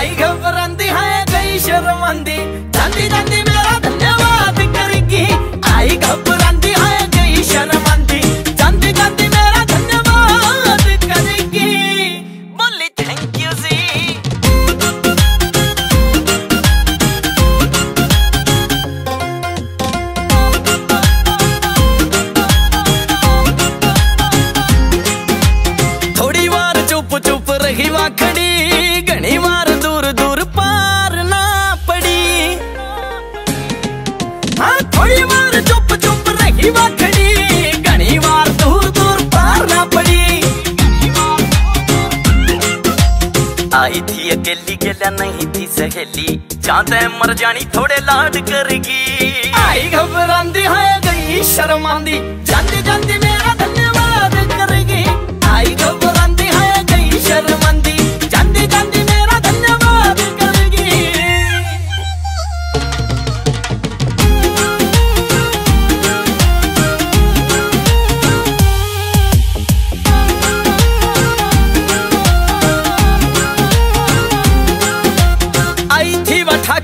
ਆਈ ਘਬਰਾਂਦੀ ਹੈ ਗਈ ਸ਼ਰਮੰਦੀ ਜਾਂਦੀ ਜਾਂਦੀ ਮੇਰਾ चुप पड़ी। आई थी अकेली गेला नहीं थी सहेली जाते मर जानी थोड़े लाड करगी। आई घबरांदी है, गई शर्मांदी जाते जाते मेरे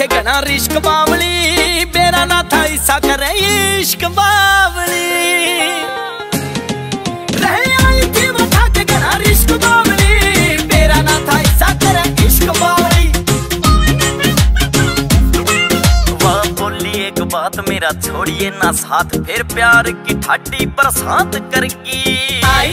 आखे रिश्क बावली ना था ईसा करे इश्क बावली। के रिश्क बावली मेरा ना था ईसा करे इश्क बावली। बोली बात, मेरा छोड़िए ना साथ, फिर प्यार की ठाटी पर साथ करगी। आई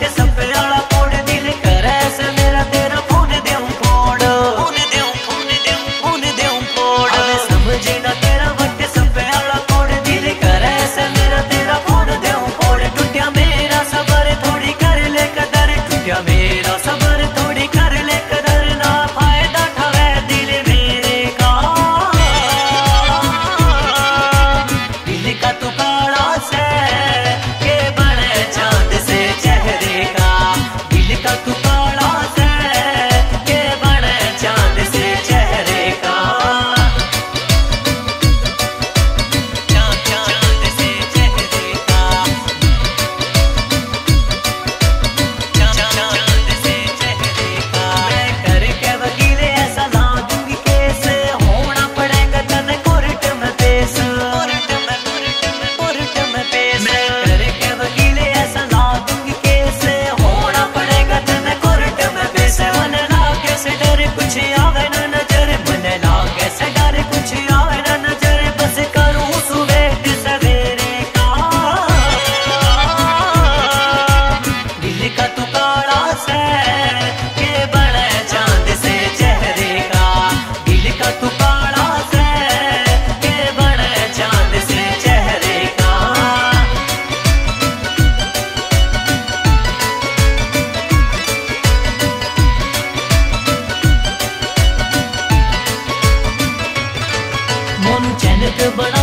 जग बड़ा